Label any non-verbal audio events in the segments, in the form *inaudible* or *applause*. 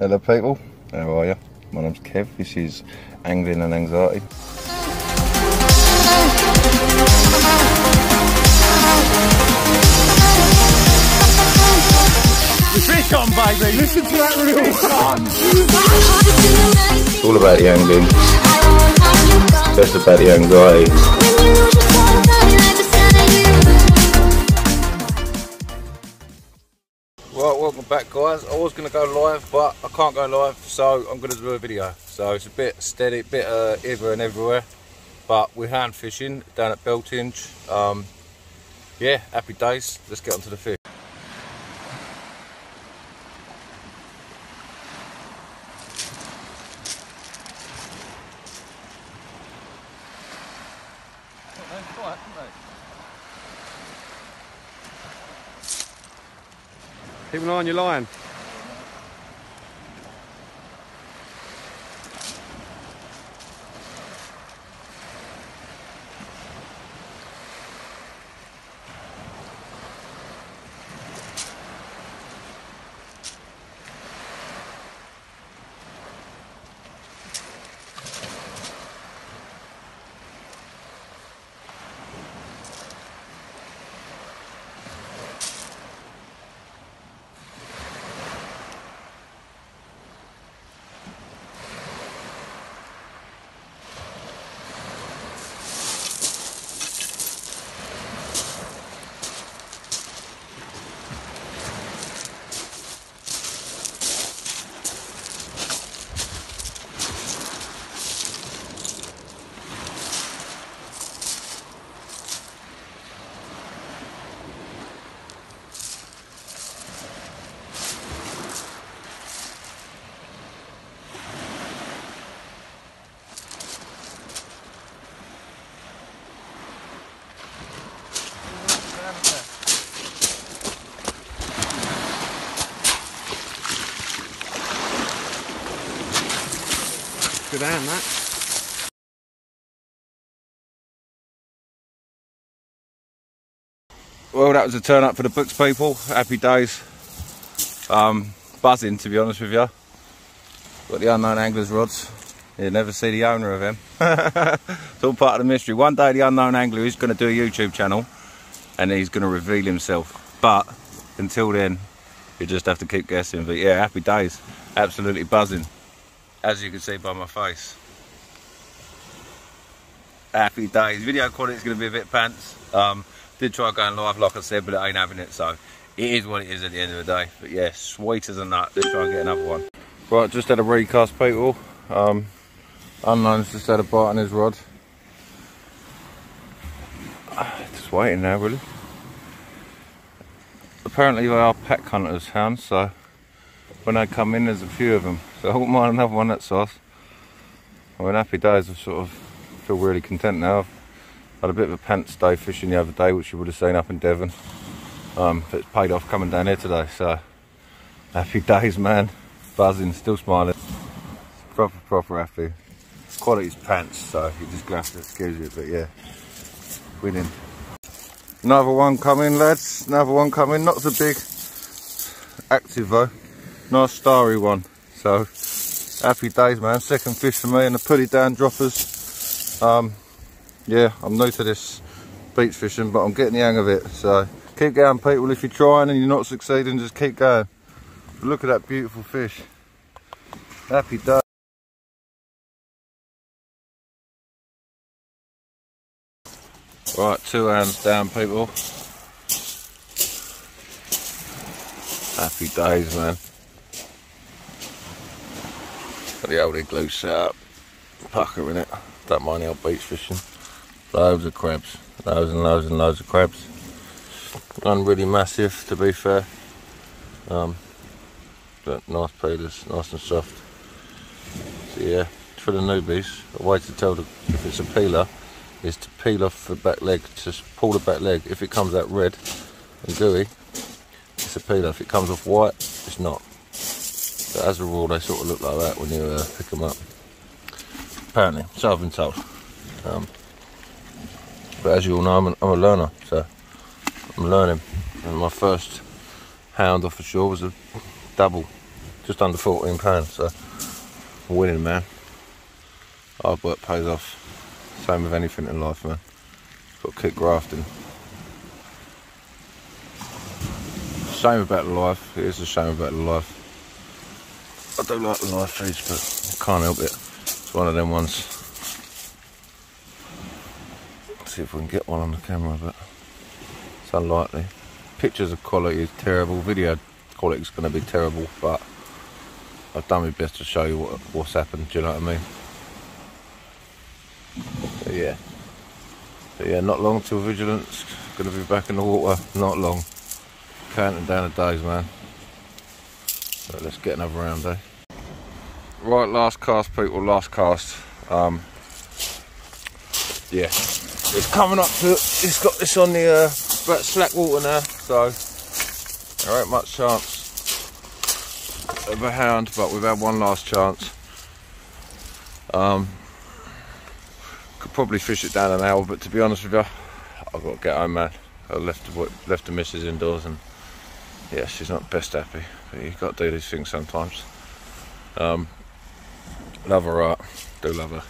Hello people, how are you? My name's Kev, this is Angling and Anxiety. Fish on, baby. Listen to that reel. It's all about the angling, just about the anxiety. Welcome back guys. I was going to go live, but I can't go live, so I'm going to do a video. So it's a bit steady, bit uh, here and everywhere. But we're hound fishing down at Beltinge. Um, yeah, happy days. Let's get onto the fish. Keep an eye on your line. Good that. Well, that was a turn up for the books people. Happy days. Um, buzzing, to be honest with you. Got the unknown angler's rods. You never see the owner of them. *laughs* it's all part of the mystery. One day the unknown angler is going to do a YouTube channel and he's going to reveal himself. But until then, you just have to keep guessing. But yeah, happy days. Absolutely buzzing. As you can see by my face. Happy days. Video quality is going to be a bit pants. Um, did try going live, like I said, but it ain't having it. So it is what it is at the end of the day. But yeah, sweet as a nut. Let's try and get another one. Right, just had a recast, people. Um, Unknown's just had a bite on his rod. *sighs* Just waiting now, really. Apparently they are pack hunters, hounds, so when I come in, there's a few of them. So I wouldn't mind another one that size. I mean, happy days. I sort of feel really content now. I've had a bit of a pants day fishing the other day, which you would have seen up in Devon. Um, it's paid off coming down here today, so happy days, man. Buzzing, still smiling. Proper, proper happy. Quality's pants, so you just gonna have to excuse it, but yeah, winning. Another one coming, lads. Another one coming. Not so big, active though. Nice starry one. So happy days, man. Second fish for me and the putty down droppers. Um, yeah, I'm new to this beach fishing, but I'm getting the hang of it. So keep going, people. If you're trying and you're not succeeding, just keep going. Look at that beautiful fish. Happy day. Right, two hounds down, people. Happy days, man. Got the old igloo set up. Pucker in it. Don't mind the old beach fishing. Loads of crabs. Loads and loads and loads of crabs. None really massive, to be fair. Um, but nice peelers, nice and soft. So yeah, for the newbies, a way to tell if it's a peeler is to peel off the back leg, just pull the back leg. If it comes out red and gooey, it's a peeler. If it comes off white, it's not. But as a rule, they sort of look like that when you uh, pick them up. Apparently, so I've been told. Um, but as you all know, I'm, an, I'm a learner, so I'm learning. And my first hound off the shore was a double just under 14 pounds. So I'm winning, man. Hard work pays off. Same with anything in life, man. Got to keep grafting. Shame about the life. It is a shame about the life. I don't like the live feeds, but I can't help it. It's one of them ones. Let's see if we can get one on the camera, but it's unlikely. Pictures of quality is terrible. Video quality is going to be terrible, but I've done my best to show you what, what's happened. Do you know what I mean? But yeah. But yeah, not long till Vigilant's. Going to be back in the water. Not long. Counting down the days, man. So let's get another round, eh? Right, last cast, people. Last cast. Um, yeah, it's coming up to. It's got this on the uh, slack water now, so there ain't much chance of a hound, but we've had one last chance. Um, could probably fish it down an hour, but to be honest with you, I've got to get home, man. I left the, left the missus indoors, and yeah, she's not best happy. But you've got to do these things sometimes. Um, love her art, do love her.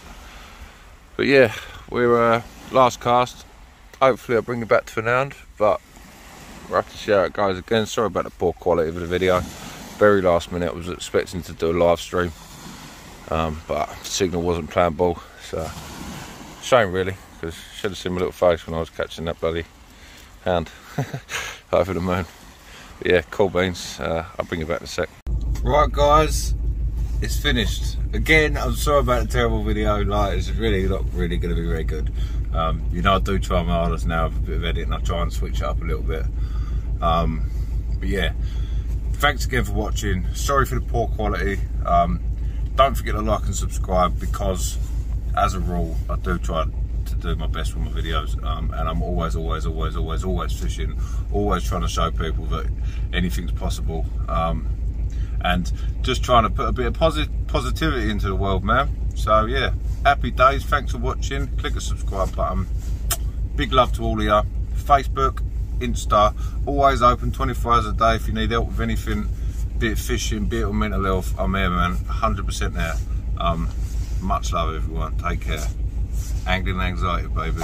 But yeah, we're uh, last cast. Hopefully, I'll bring it back to Fernand, but we'll have to see how it goes again. Sorry about the poor quality of the video very last minute. I was expecting to do a live stream, um, but signal wasn't playing ball. So shame really, because should have seen my little face when I was catching that bloody hound *laughs* over the moon. Yeah, cool beans. Uh, I'll bring you back in a sec. Right, guys, it's finished. Again, I'm sorry about the terrible video. Like, it's really not really going to be very good. Um, you know, I do try my hardest now with a bit of editing. I try and switch up a little bit. Um, but yeah, thanks again for watching. Sorry for the poor quality. Um, don't forget to like and subscribe because, as a rule, I do try to do my best with my videos um, and I'm always, always, always, always, always fishing, always trying to show people that anything's possible um, and just trying to put a bit of posit positivity into the world, man. So yeah, happy days. Thanks for watching. Click the subscribe button. Big love to all of you. Facebook, Insta, always open 24 hours a day if you need help with anything, be it fishing, be it mental health, I'm here man, 100% there. Um, much love everyone, take care. Angling anxiety baby.